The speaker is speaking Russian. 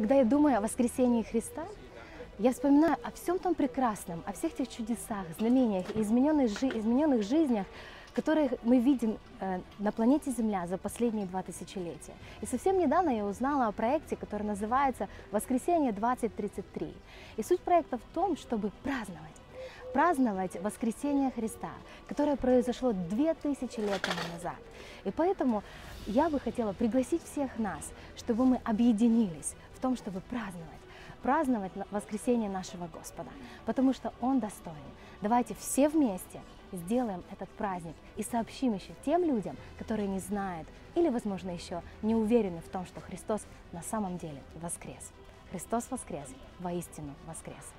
когда я думаю о воскресении Христа, я вспоминаю о всем том прекрасном, о всех тех чудесах, знамениях и измененных, жи- измененных жизнях, которые мы видим э, на планете Земля за последние два тысячелетия. И совсем недавно я узнала о проекте, который называется «Воскресенье 2033». И суть проекта в том, чтобы праздновать праздновать воскресение Христа, которое произошло две тысячи лет тому назад. И поэтому я бы хотела пригласить всех нас, чтобы мы объединились в том, чтобы праздновать, праздновать воскресение нашего Господа, потому что Он достоин. Давайте все вместе сделаем этот праздник и сообщим еще тем людям, которые не знают или, возможно, еще не уверены в том, что Христос на самом деле воскрес. Христос воскрес, воистину воскрес.